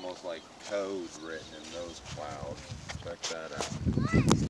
Almost like code written in those clouds. Check that out.